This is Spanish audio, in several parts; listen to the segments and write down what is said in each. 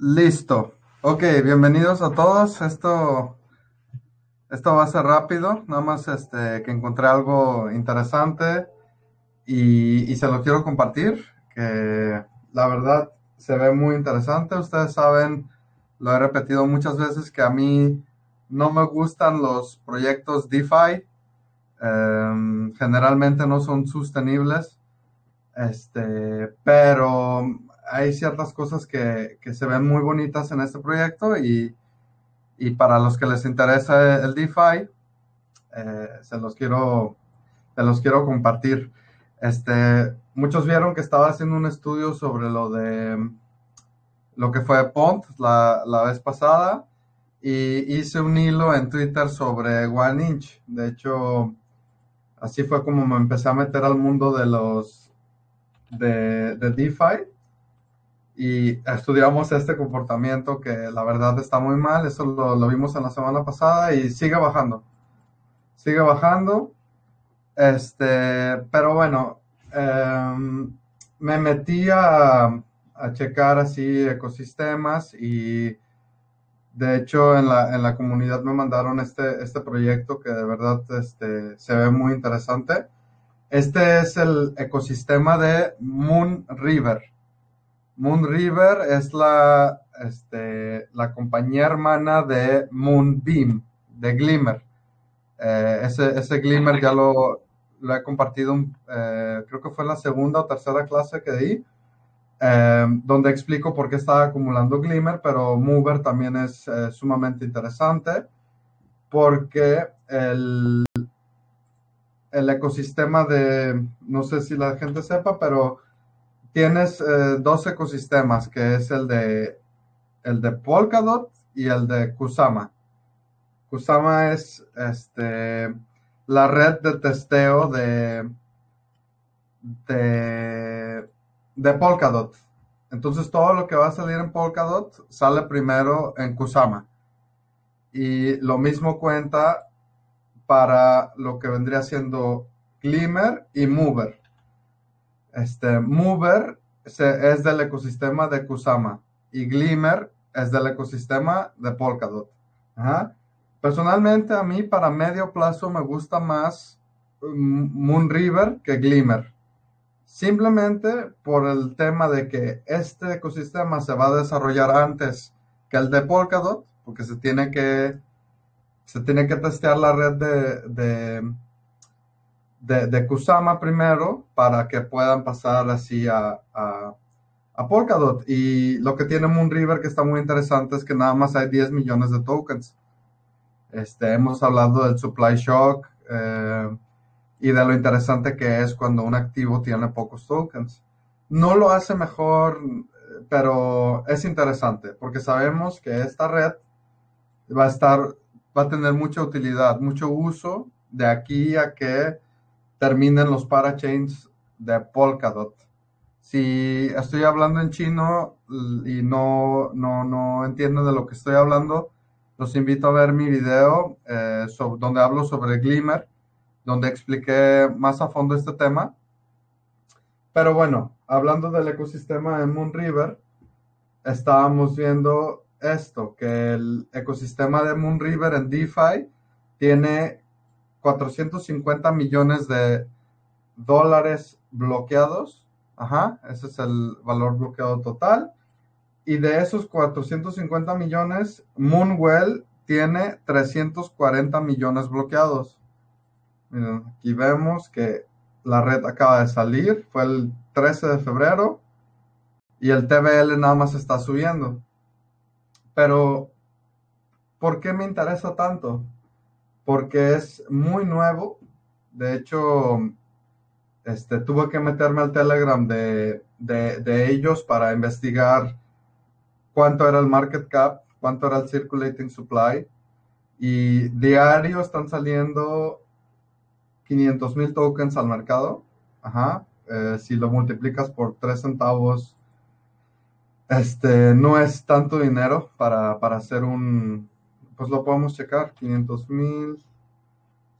Listo. Ok, bienvenidos a todos. Esto, esto va a ser rápido. Nada más este, que encontré algo interesante y, y se lo quiero compartir. Que la verdad se ve muy interesante. Ustedes saben, lo he repetido muchas veces, que a mí no me gustan los proyectos DeFi. Em, generalmente no son sostenibles. Este, pero hay ciertas cosas que, que, se ven muy bonitas en este proyecto y, y para los que les interesa el DeFi, eh, se los quiero, se los quiero compartir. Este, muchos vieron que estaba haciendo un estudio sobre lo de lo que fue Pont la, la vez pasada y hice un hilo en Twitter sobre One Inch. De hecho, así fue como me empecé a meter al mundo de los de, de DeFi y estudiamos este comportamiento que la verdad está muy mal, eso lo, vimos en la semana pasada y sigue bajando, sigue bajando, este, pero bueno, eh, me metí a, a, checar así ecosistemas y de hecho en la, en la comunidad me mandaron este, este proyecto que de verdad este, se ve muy interesante. Este es el ecosistema de Moon River. Moon River es la, este, la compañía hermana de Moonbeam, de Glimmer. Eh, ese, ese, Glimmer ya lo, lo he compartido, eh, creo que fue en la segunda o tercera clase que di, eh, donde explico por qué estaba acumulando Glimmer, pero Mover también es eh, sumamente interesante porque el, el ecosistema de, no sé si la gente sepa, pero tienes eh, dos ecosistemas, que es el de, el de Polkadot y el de Kusama. Kusama es este, la red de testeo de, de, de Polkadot. Entonces todo lo que va a salir en Polkadot sale primero en Kusama. Y lo mismo cuenta para lo que vendría siendo Glimmer y Mover. Este, Mover es del ecosistema de Kusama y Glimmer es del ecosistema de Polkadot. Personalmente a mí para medio plazo me gusta más Moon River que Glimmer. Simplemente por el tema de que este ecosistema se va a desarrollar antes que el de Polkadot, porque se tiene que, se tiene que testear la red de de, Kusama primero para que puedan pasar así a, a, a, Polkadot. Y lo que tiene Moon River que está muy interesante es que nada más hay 10 millones de tokens. Este, hemos hablado del supply shock eh, y de lo interesante que es cuando un activo tiene pocos tokens. No lo hace mejor, pero es interesante porque sabemos que esta red va a estar, va a tener mucha utilidad, mucho uso de aquí a que terminen los parachains de Polkadot. Si estoy hablando en chino y no, no, no entienden de lo que estoy hablando, los invito a ver mi video eh, sobre, donde hablo sobre Glimmer, donde expliqué más a fondo este tema. Pero bueno, hablando del ecosistema de Moon River, estábamos viendo esto, que el ecosistema de Moon River en DeFi tiene 450 millones de dólares bloqueados. Ajá, ese es el valor bloqueado total. Y de esos 450 millones, Moonwell tiene 340 millones bloqueados. Miren, aquí vemos que la red acaba de salir, fue el 13 de febrero y el TBL nada más está subiendo. Pero, ¿por qué me interesa tanto? Porque es muy nuevo. De hecho, este, tuve que meterme al Telegram de, de, ellos para investigar cuánto era el market cap, cuánto era el circulating supply. Y diario están saliendo 500 mil tokens al mercado. Ajá. Eh, si lo multiplicas por 3 centavos, este, no es tanto dinero para, para hacer un, pues lo podemos checar, 500 mil,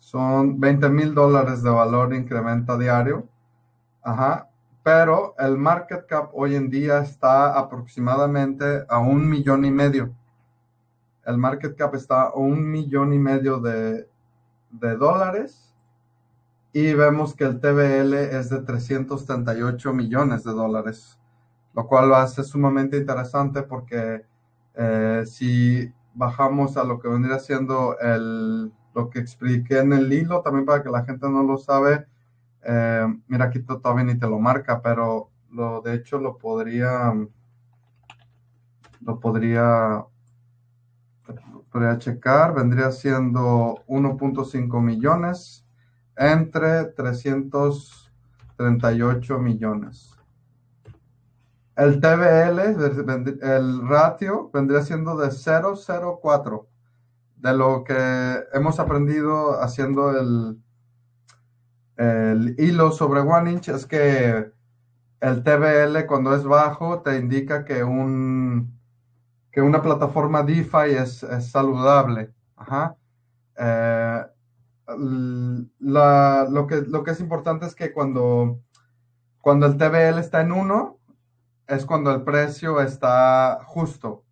son 20 mil dólares de valor incrementa diario, ajá, pero el market cap hoy en día está aproximadamente a un millón y medio. El market cap está a un millón y medio de, de dólares. Y vemos que el TBL es de 338 millones de dólares, lo cual lo hace sumamente interesante porque eh, si bajamos a lo que vendría siendo el, lo que expliqué en el hilo, también para que la gente no lo sabe, eh, mira aquí todavía ni te lo marca, pero lo de hecho lo podría, lo podría, podría checar, vendría siendo 1.5 millones entre 338 millones. El TBL, el ratio, vendría siendo de 004. De lo que hemos aprendido haciendo el, el hilo sobre One Inch es que el TBL cuando es bajo te indica que, un, que una plataforma DeFi es, saludable. Eh, lo, que, lo que es importante es que cuando, cuando el TBL está en 1, es cuando el precio está justo.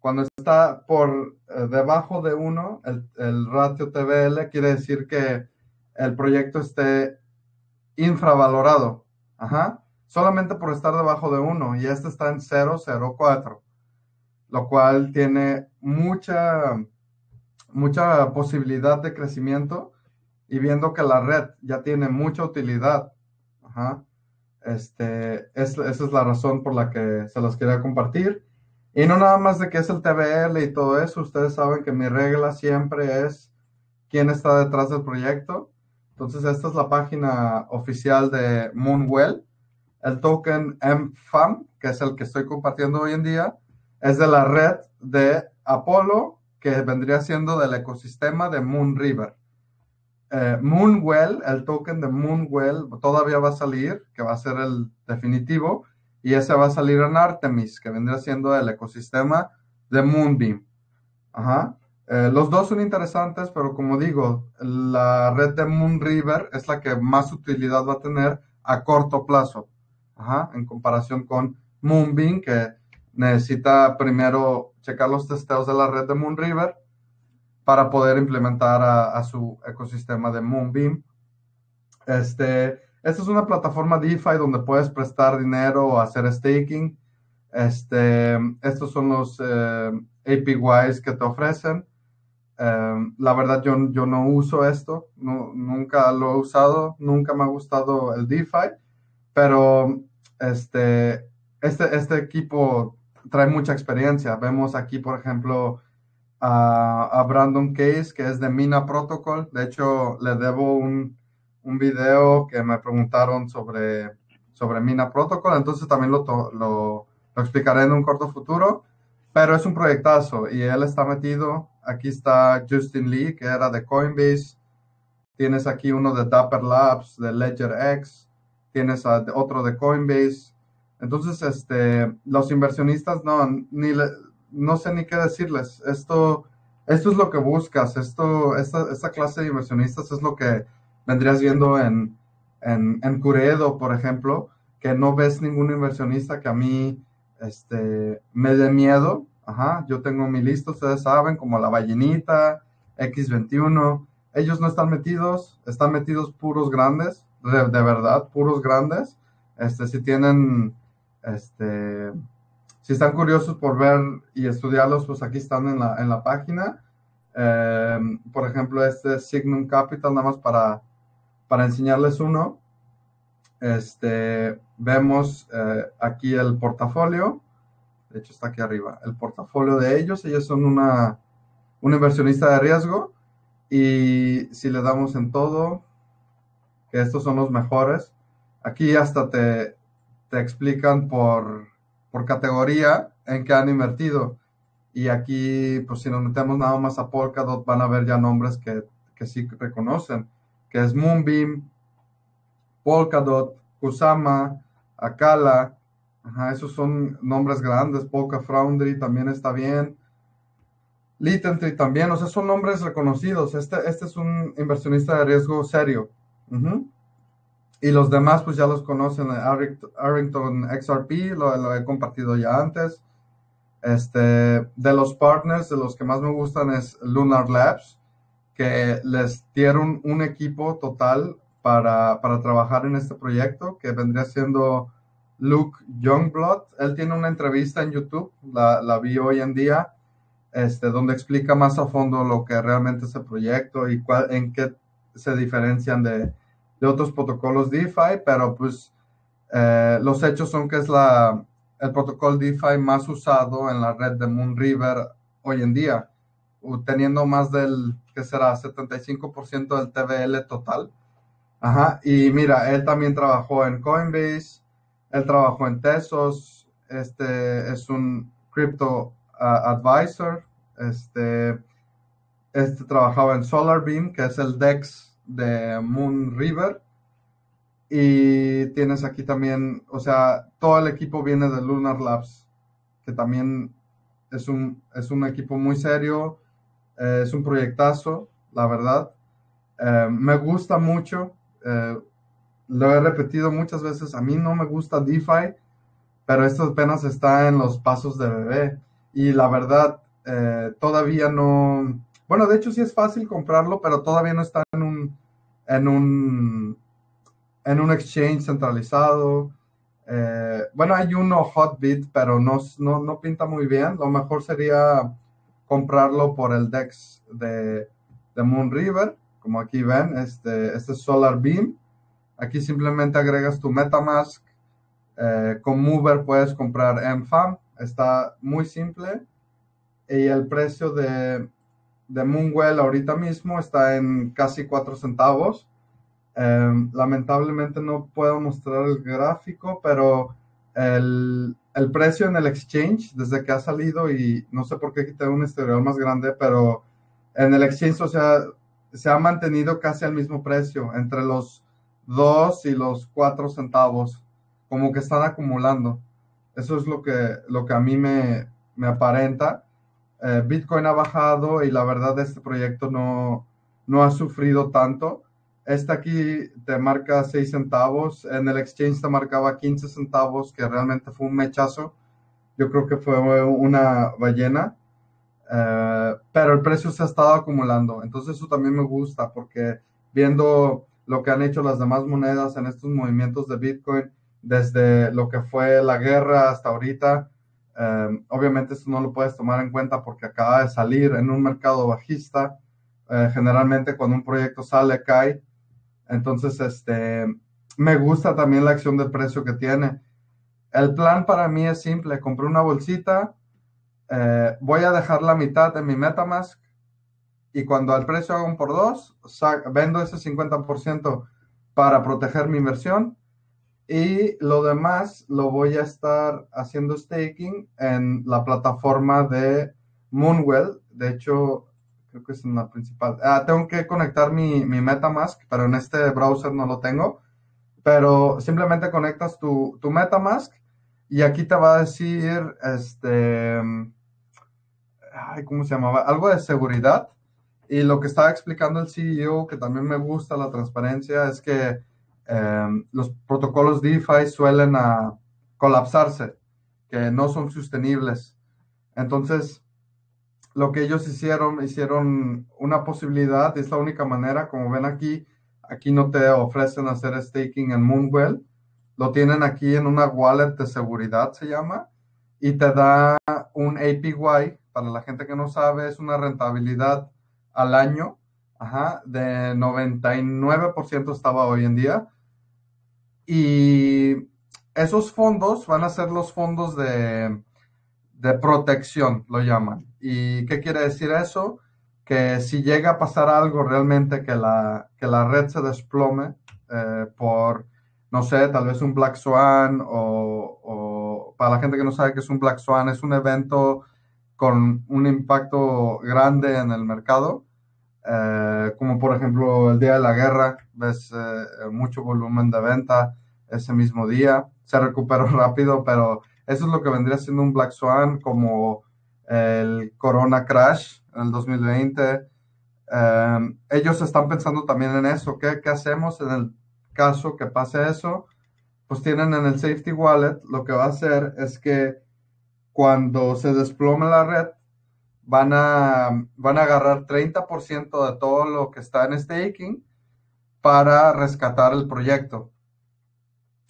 Cuando está por eh, debajo de 1, el, ratio TBL quiere decir que el proyecto esté infravalorado. Ajá. Solamente por estar debajo de 1 y este está en 0.04, lo cual tiene mucha, mucha posibilidad de crecimiento y viendo que la red ya tiene mucha utilidad. Ajá este, esa es la razón por la que se los quería compartir. Y no nada más de que es el TBL y todo eso, ustedes saben que mi regla siempre es quién está detrás del proyecto. Entonces, esta es la página oficial de Moonwell. El token MFAM, que es el que estoy compartiendo hoy en día, es de la red de Apolo, que vendría siendo del ecosistema de Moon River. Eh, Moonwell, el token de Moonwell todavía va a salir, que va a ser el definitivo, y ese va a salir en Artemis, que vendría siendo el ecosistema de Moonbeam. Ajá. Eh, los dos son interesantes, pero como digo, la red de Moon River es la que más utilidad va a tener a corto plazo, Ajá. en comparación con Moonbeam, que necesita primero checar los testeos de la red de Moon River para poder implementar a, su ecosistema de Moonbeam. Este, esta es una plataforma DeFi donde puedes prestar dinero o hacer staking. Este, estos son los eh, APYs que te ofrecen. Em, la verdad, yo, yo no uso esto, nunca lo he usado, nunca me ha gustado el DeFi, pero este, este, este equipo trae mucha experiencia. Vemos aquí, por ejemplo, a, Brandon Case, que es de Mina Protocol. De hecho, le debo un, un video que me preguntaron sobre, sobre Mina Protocol, entonces también lo, lo, lo, explicaré en un corto futuro, pero es un proyectazo y él está metido. Aquí está Justin Lee, que era de Coinbase. Tienes aquí uno de Dapper Labs, de Ledger X. Tienes otro de Coinbase. Entonces, este, los inversionistas no, ni le, no sé ni qué decirles. Esto, esto es lo que buscas. Esto, esta, esta clase de inversionistas es lo que vendrías viendo en, en, en Curedo, por ejemplo, que no ves ningún inversionista que a mí este, me dé miedo. Ajá, yo tengo mi lista, ustedes saben, como la ballenita, X21. Ellos no están metidos, están metidos puros grandes, de, de verdad, puros grandes. Este, si tienen, este, si están curiosos por ver y estudiarlos, pues aquí están en la, en la página. Em, por ejemplo, este Signum Capital, nada más para, para enseñarles uno. Este, vemos eh, aquí el portafolio. De hecho, está aquí arriba. El portafolio de ellos. Ellos son una, una inversionista de riesgo. Y si le damos en todo, que estos son los mejores, aquí hasta te, te explican por por categoría en que han invertido. Y aquí, pues si nos metemos nada más a Polkadot, van a ver ya nombres que, que sí reconocen, que es Moonbeam, Polkadot, Kusama, Akala, esos son nombres grandes, Polka Foundry también está bien, Litentry también, o sea, son nombres reconocidos. Este, este es un inversionista de riesgo serio. Y los demás, pues ya los conocen, Arrington XRP, lo, lo, he compartido ya antes. Este, de los partners, de los que más me gustan es Lunar Labs, que les dieron un equipo total para, para trabajar en este proyecto, que vendría siendo Luke Youngblood. Él tiene una entrevista en YouTube, la, la vi hoy en día, este, donde explica más a fondo lo que realmente es el proyecto y cuál, en qué se diferencian de, de otros protocolos DeFi, pero pues eh, los hechos son que es la, el protocolo DeFi más usado en la red de Moonriver hoy en día, teniendo más del, que será? 75% del TVL total. Ajá, y mira, él también trabajó en Coinbase, él trabajó en Tesos, este es un crypto advisor, este, este trabajaba en SolarBeam, que es el DEX de Moon River. Y tienes aquí también, o sea, todo el equipo viene de Lunar Labs, que también es un, es un equipo muy serio, eh, es un proyectazo, la verdad. Eh, me gusta mucho, eh, lo he repetido muchas veces, a mí no me gusta DeFi, pero esto apenas está en los pasos de bebé. Y la verdad, todavía no, bueno, de hecho sí es fácil comprarlo, pero todavía no está en un, en un exchange centralizado. Eh, bueno, hay uno Hotbit, pero no, no, no, pinta muy bien. Lo mejor sería comprarlo por el DEX de, de Moon River. Como aquí ven, este, este es Solar Beam. Aquí simplemente agregas tu Metamask. Eh, con Mover puedes comprar MFAM. Está muy simple. Y el precio de, de Moonwell ahorita mismo está en casi 4 centavos. Em, lamentablemente no puedo mostrar el gráfico, pero el, el, precio en el exchange desde que ha salido y no sé por qué quité un exterior más grande, pero en el exchange, o sea, se ha mantenido casi al mismo precio, entre los 2 y los 4 centavos, como que están acumulando. Eso es lo que, lo que a mí me, me aparenta. Eh, Bitcoin ha bajado y la verdad este proyecto no, no ha sufrido tanto. Este aquí te marca 6 centavos, en el exchange te marcaba 15 centavos, que realmente fue un mechazo. Yo creo que fue una ballena, eh, pero el precio se ha estado acumulando. Entonces eso también me gusta porque viendo lo que han hecho las demás monedas en estos movimientos de Bitcoin, desde lo que fue la guerra hasta ahorita, Em, obviamente esto no lo puedes tomar en cuenta porque acaba de salir en un mercado bajista. Eh, generalmente cuando un proyecto sale, cae. Entonces, este, me gusta también la acción del precio que tiene. El plan para mí es simple. Compré una bolsita, eh, voy a dejar la mitad en mi Metamask y cuando al precio haga un por dos, vendo ese 50% para proteger mi inversión y lo demás lo voy a estar haciendo staking en la plataforma de Moonwell. De hecho, creo que es en la principal. Ah, tengo que conectar mi, mi, Metamask, pero en este browser no lo tengo. Pero simplemente conectas tu, tu Metamask y aquí te va a decir, este, ay, ¿cómo se llamaba? Algo de seguridad. Y lo que estaba explicando el CEO, que también me gusta la transparencia, es que Em, los protocolos DeFi suelen a colapsarse, que no son sostenibles. Entonces, lo que ellos hicieron, hicieron una posibilidad, es la única manera, como ven aquí, aquí no te ofrecen hacer staking en Moonwell, lo tienen aquí en una wallet de seguridad, se llama, y te da un APY, para la gente que no sabe, es una rentabilidad al año, de 99% estaba hoy en día, y esos fondos van a ser los fondos de, protección, lo llaman. ¿Y qué quiere decir eso? Que si llega a pasar algo realmente que la, que la red se desplome eh, por, no sé, tal vez un Black Swan o, para la gente que no sabe qué es un Black Swan, es un evento con un impacto grande en el mercado, eh, como por ejemplo el día de la guerra, ves eh, mucho volumen de venta, ese mismo día. Se recuperó rápido, pero eso es lo que vendría siendo un Black Swan como el Corona Crash en el 2020. Em, ellos están pensando también en eso. ¿Qué, ¿Qué, hacemos en el caso que pase eso, pues tienen en el safety wallet, lo que va a hacer es que cuando se desplome la red, van a, van a agarrar 30% de todo lo que está en staking para rescatar el proyecto.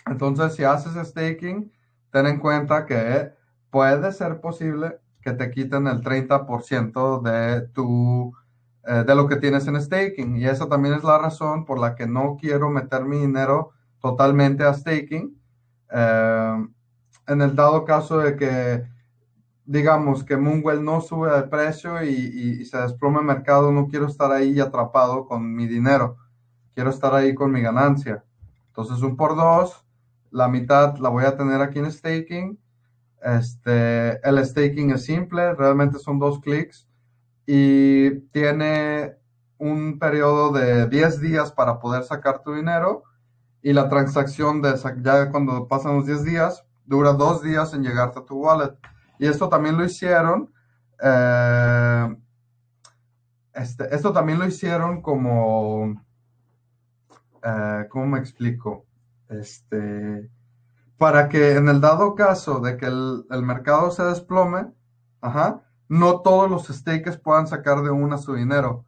Entonces, si haces staking, ten en cuenta que puede ser posible que te quiten el 30% de tu eh, de lo que tienes en staking. Y esa también es la razón por la que no quiero meter mi dinero totalmente a staking. Eh, en el dado caso de que, digamos, que Moonwell no sube de precio y, se desplome el mercado, no quiero estar ahí atrapado con mi dinero. Quiero estar ahí con mi ganancia. Entonces, un por dos, la mitad la voy a tener aquí en staking. Este, el staking es simple, realmente son dos clics y tiene un periodo de 10 días para poder sacar tu dinero y la transacción de ya cuando pasan los 10 días dura dos días en llegarte a tu wallet. Y esto también lo hicieron. Eh, este, esto también lo hicieron como, eh, ¿cómo me explico? Este, para que en el dado caso de que el, mercado se desplome, ajá, no todos los stakers puedan sacar de una su dinero,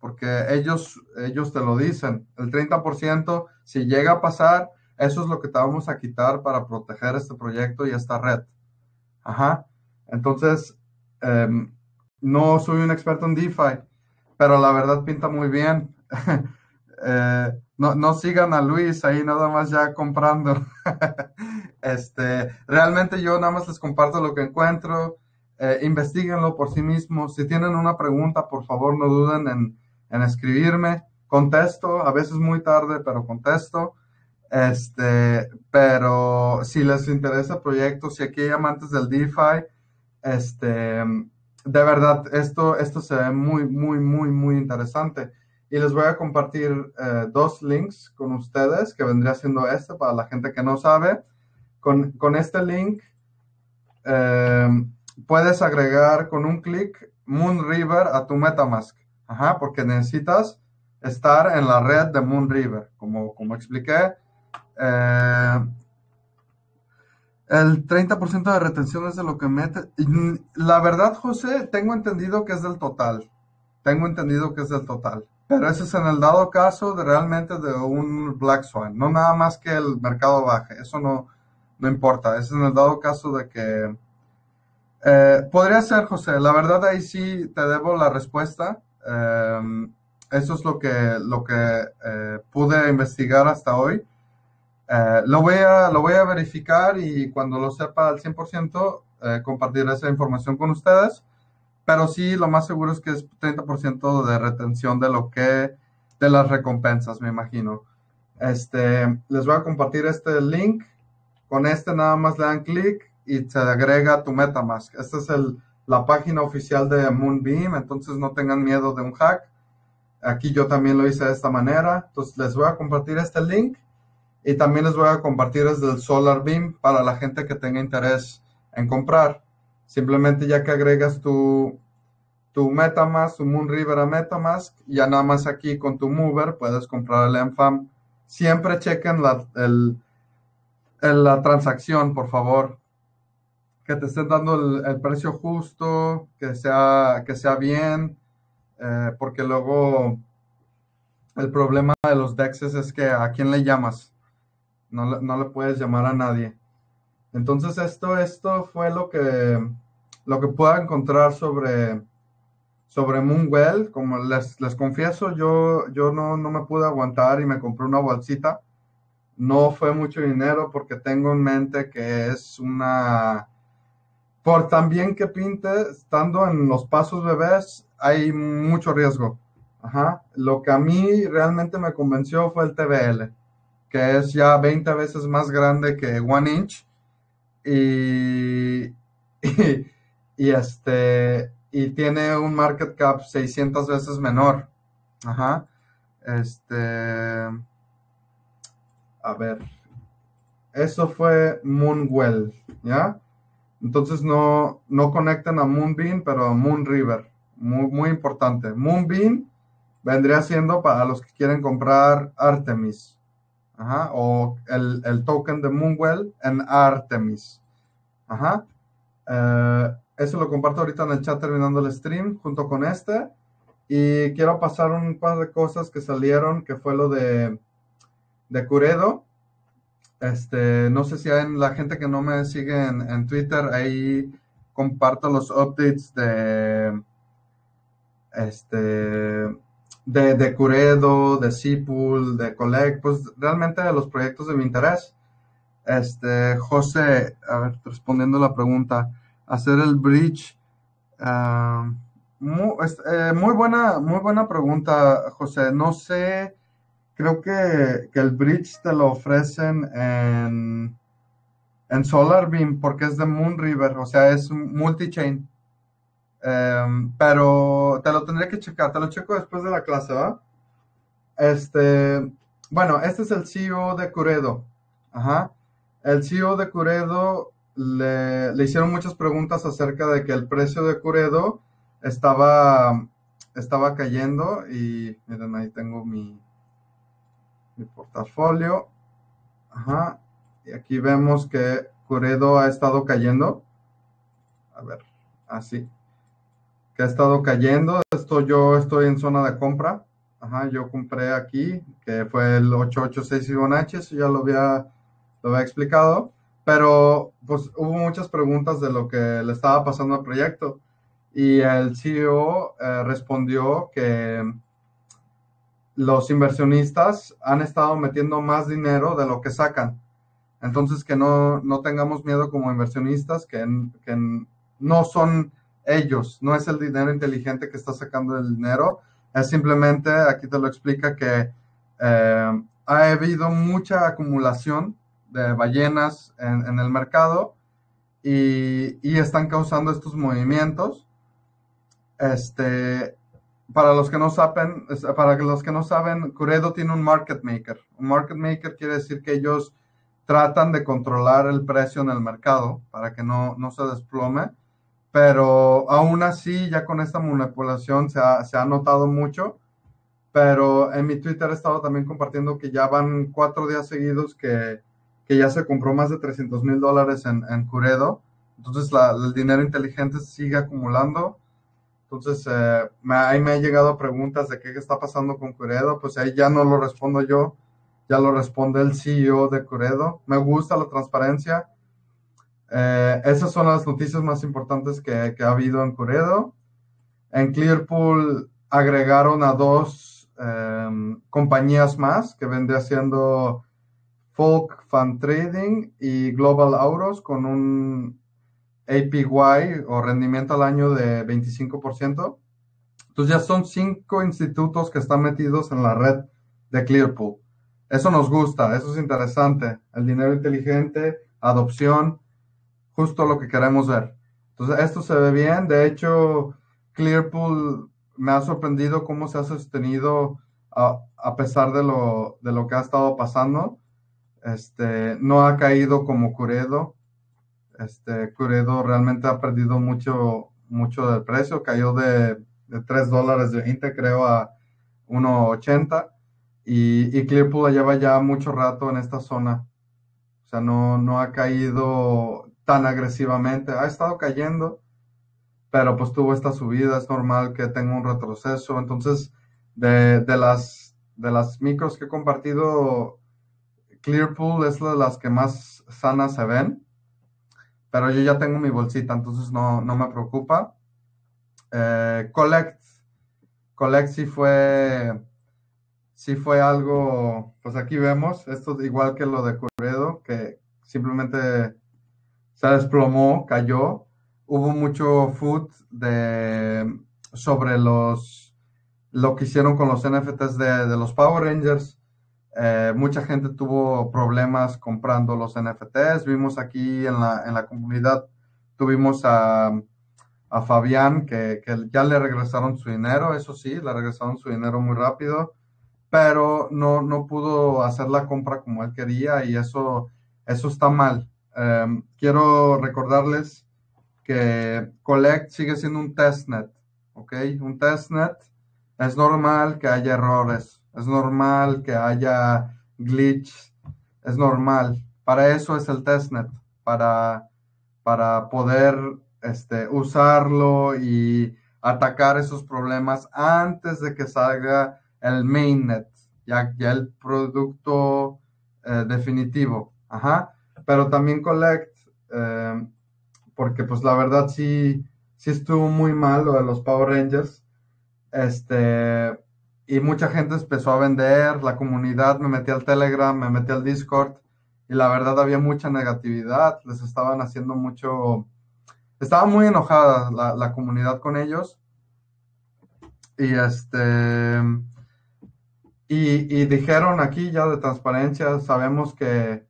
porque ellos, ellos te lo dicen. El 30%, si llega a pasar, eso es lo que te vamos a quitar para proteger este proyecto y esta red. Ajá. Entonces, em, no soy un experto en DeFi, pero la verdad pinta muy bien. Eh, no, no, sigan a Luis ahí nada más ya comprando. este, realmente yo nada más les comparto lo que encuentro eh, investiguenlo por sí mismos. Si tienen una pregunta, por favor, no duden en, en, escribirme. Contesto, a veces muy tarde, pero contesto. Este, pero si les interesa el proyecto, si aquí hay amantes del DeFi, este, de verdad, esto, esto se ve muy, muy, muy, muy interesante. Y les voy a compartir eh, dos links con ustedes, que vendría siendo este para la gente que no sabe. Con, con este link, eh, puedes agregar con un clic Moonriver a tu Metamask. Ajá, porque necesitas estar en la red de Moonriver, como, como expliqué. Eh, el 30% de retención es de lo que mete. La verdad, José, tengo entendido que es del total. Tengo entendido que es del total. Pero eso es en el dado caso de realmente de un Black Swan. No nada más que el mercado baje. Eso no, no importa. Es en el dado caso de que eh, podría ser, José. La verdad ahí sí te debo la respuesta. Em, eso es lo que, lo que eh, pude investigar hasta hoy. Eh, lo, voy a, lo voy a verificar y cuando lo sepa al 100% compartiré esa información con ustedes. Pero sí, lo más seguro es que es 30% de retención de lo que, de las recompensas, me imagino. Este, les voy a compartir este link. Con este nada más le dan clic y se agrega tu MetaMask. Esta es el, la página oficial de Moonbeam, entonces no tengan miedo de un hack. Aquí yo también lo hice de esta manera. Entonces les voy a compartir este link y también les voy a compartir desde el Solar Beam para la gente que tenga interés en comprar. Simplemente ya que agregas tu, tu MetaMask, tu Moonriver a MetaMask, ya nada más aquí con tu Mover puedes comprar el ENFAM. Siempre chequen la, el, la transacción, por favor que te estén dando el, precio justo, que sea, que sea bien, eh, porque luego el problema de los DEXs es que a quién le llamas, no, no, le puedes llamar a nadie. Entonces esto, esto fue lo que, lo que puedo encontrar sobre, sobre Moonwell. Como les, les confieso, yo, yo no, no me pude aguantar y me compré una bolsita. No fue mucho dinero porque tengo en mente que es una por también que pinte, estando en los pasos bebés, hay mucho riesgo. Ajá. Lo que a mí realmente me convenció fue el TBL, que es ya 20 veces más grande que One Inch. Y, y, este, y tiene un market cap 600 veces menor. Ajá. Este, a ver, eso fue Moonwell, ¿ya? Entonces no, no conectan a Moonbeam, pero a Moonriver. Muy, muy importante. Moonbeam vendría siendo para los que quieren comprar Artemis. Ajá, o el, token de Moonwell en Artemis. Ajá. Eh, eso lo comparto ahorita en el chat terminando el stream junto con este. Y quiero pasar un par de cosas que salieron, que fue lo de, de Curedo. Este, no sé si hay la gente que no me sigue en, Twitter, ahí comparto los updates de este de, de Curedo, de Seapool, de Collect, pues realmente de los proyectos de mi interés. Este, José, a ver, respondiendo la pregunta, hacer el bridge. Eh, muy, buena, muy buena pregunta, José. No sé, creo que, el bridge te lo ofrecen en, en SolarBeam porque es de Moon River, o sea, es multi-chain. Em, pero te lo tendría que checar, te lo checo después de la clase, ¿va? Este, bueno, este es el CEO de Curedo. Ajá. El CEO de Curedo le, hicieron muchas preguntas acerca de que el precio de Curedo estaba, estaba cayendo y miren, ahí tengo mi, mi portafolio. Ajá. Y aquí vemos que Curedo ha estado cayendo. A ver, así. Que ha estado cayendo. Esto yo estoy en zona de compra. Ajá, yo compré aquí, que fue el 886 Fibonacci, ya lo había, lo había explicado pero pues hubo muchas preguntas de lo que le estaba pasando al proyecto y el CEO eh, respondió que los inversionistas han estado metiendo más dinero de lo que sacan. Entonces que no, no tengamos miedo como inversionistas, que, que, no son ellos, no es el dinero inteligente que está sacando el dinero, es simplemente, aquí te lo explica, que eh, ha habido mucha acumulación de ballenas en, el mercado y, están causando estos movimientos. Este, para los que no saben, para los que no saben, Curedo tiene un market maker. Un market maker quiere decir que ellos tratan de controlar el precio en el mercado para que no, se desplome. Pero aún así, ya con esta manipulación se ha, se ha notado mucho. Pero en mi Twitter he estado también compartiendo que ya van cuatro días seguidos que, que ya se compró más de 300 mil dólares en, en, Curedo. Entonces el dinero inteligente sigue acumulando. Entonces eh, ahí me han llegado preguntas de qué está pasando con Curedo. Pues ahí ya no lo respondo yo, ya lo responde el CEO de Curedo. Me gusta la transparencia. Eh, esas son las noticias más importantes que, que, ha habido en Curedo. En Clearpool agregaron a dos eh, compañías más que vende haciendo Folk Fan Trading y Global Auros con un APY o rendimiento al año de 25%. Entonces ya son cinco institutos que están metidos en la red de Clearpool. Eso nos gusta, eso es interesante. El dinero inteligente, adopción, justo lo que queremos ver. Entonces esto se ve bien. De hecho, Clearpool me ha sorprendido cómo se ha sostenido a, pesar de lo, de lo que ha estado pasando. Este, no ha caído como Curedo. Este, Curedo realmente ha perdido mucho, mucho del precio. Cayó de, de 3 dólares de 20, creo, a 1.80. Y, y Clearpool lleva ya mucho rato en esta zona. O sea, no, no ha caído tan agresivamente. Ha estado cayendo, pero pues tuvo esta subida. Es normal que tenga un retroceso. Entonces, de, de las, de las micros que he compartido, Clearpool es de las que más sanas se ven, pero yo ya tengo mi bolsita, entonces no, me preocupa. Eh, Collect, Collect sí fue, sí fue algo, pues aquí vemos, esto igual que lo de Curedo, que simplemente se desplomó, cayó. Hubo mucho food de, sobre los, lo que hicieron con los NFTs de, de los Power Rangers eh, mucha gente tuvo problemas comprando los NFTs. Vimos aquí en la, en la comunidad, tuvimos a, Fabián que, ya le regresaron su dinero, eso sí, le regresaron su dinero muy rápido, pero no, no pudo hacer la compra como él quería y eso, eso está mal. Em, quiero recordarles que Collect sigue siendo un testnet, ¿ok? Un testnet es normal que haya errores es normal que haya glitches, es normal. Para eso es el testnet, para, para poder este, usarlo y atacar esos problemas antes de que salga el mainnet, ya, ya el producto eh, definitivo. Ajá. Pero también Collect, eh, porque pues la verdad sí, sí estuvo muy mal lo de los Power Rangers. Este, y mucha gente empezó a vender, la comunidad, me metí al Telegram, me metí al Discord, y la verdad había mucha negatividad, les estaban haciendo mucho, estaba muy enojada la, la comunidad con ellos. Y este, y, dijeron aquí ya de transparencia, sabemos que,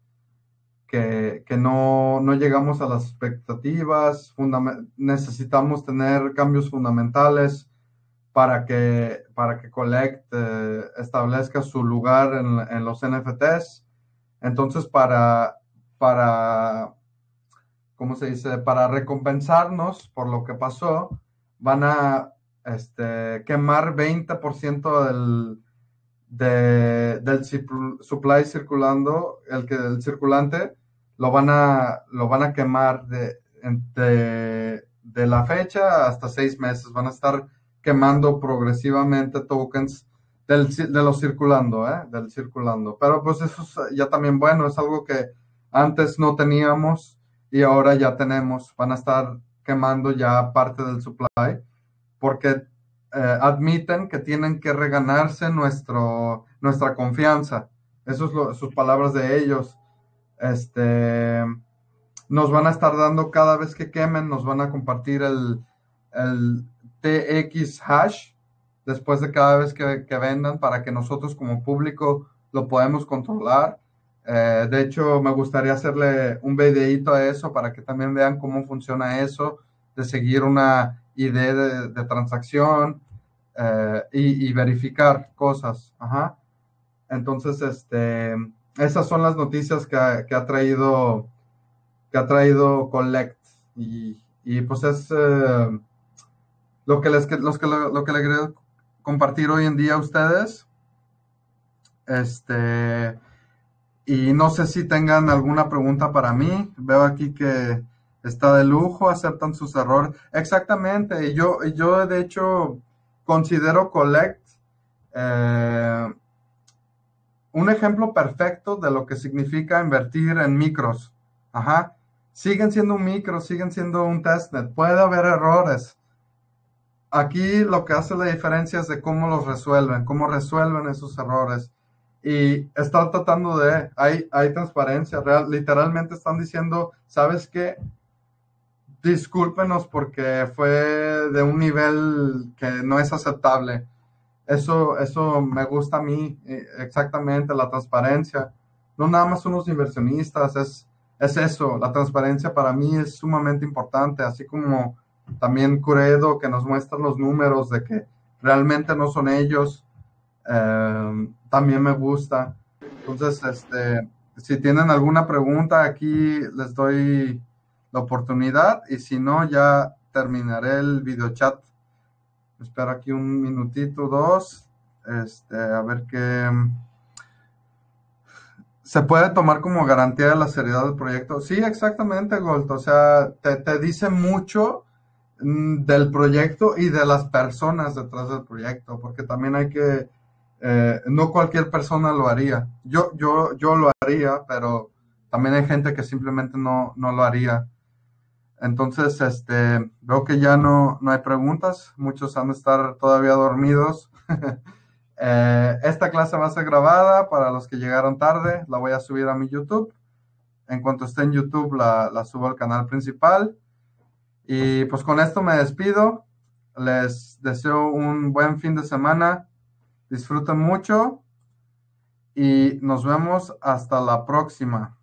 que, no, llegamos a las expectativas, necesitamos tener cambios fundamentales para que, para que Collect eh, establezca su lugar en, los NFTs. Entonces, para, para, ¿cómo se dice? Para recompensarnos por lo que pasó, van a este, quemar 20% del de, del supply circulando, el que el circulante, lo van a, lo van a quemar de, de, la fecha hasta seis meses. Van a estar quemando progresivamente tokens del, de los circulando, ¿eh? Del circulando. Pero pues eso es ya también bueno, es algo que antes no teníamos y ahora ya tenemos. Van a estar quemando ya parte del supply porque eh, admiten que tienen que reganarse nuestro, nuestra confianza. Esas son sus palabras de ellos. Este, nos van a estar dando cada vez que quemen, nos van a compartir el, el TX hash después de cada vez que, vendan para que nosotros como público lo podamos controlar. Eh, de hecho, me gustaría hacerle un videito a eso para que también vean cómo funciona eso, de seguir una idea de, transacción eh, y, verificar cosas. Ajá. Entonces, este, esas son las noticias que ha, que ha traído que ha traído Collect y, y pues es eh, lo que les los que lo, que le quería compartir hoy en día a ustedes. Este y no sé si tengan alguna pregunta para mí. Veo aquí que está de lujo, aceptan sus errores. Exactamente, yo, yo de hecho considero Collect eh, un ejemplo perfecto de lo que significa invertir en micros. Ajá. Siguen siendo un micro, siguen siendo un testnet. Puede haber errores. Aquí lo que hace la diferencia es de cómo los resuelven, cómo resuelven esos errores. Y están tratando de, hay, hay transparencia real, literalmente están diciendo, ¿sabes qué? discúlpenos porque fue de un nivel que no es aceptable. Eso, eso me gusta a mí, eh, exactamente, la transparencia. No nada más unos inversionistas, es, es eso, la transparencia para mí es sumamente importante, así como también Curedo que nos muestra los números de que realmente no son ellos, eh, también me gusta. Entonces, este, si tienen alguna pregunta, aquí les doy la oportunidad y si no, ya terminaré el video chat. Espero aquí un minutito, dos. Este, a ver qué. ¿Se puede tomar como garantía de la seriedad del proyecto? Sí, exactamente, Gold. O sea, te, dice mucho mm, del proyecto y de las personas detrás del proyecto, porque también hay que, eh, no cualquier persona lo haría. Yo, yo, yo lo haría, pero también hay gente que simplemente no, no lo haría. Entonces, este, veo que ya no, no hay preguntas. Muchos han de estar todavía dormidos. Eh, esta clase va a ser grabada para los que llegaron tarde. La voy a subir a mi YouTube. En cuanto esté en YouTube, la, la subo al canal principal. Y pues con esto me despido. Les deseo un buen fin de semana. Disfruten mucho. Y nos vemos hasta la próxima.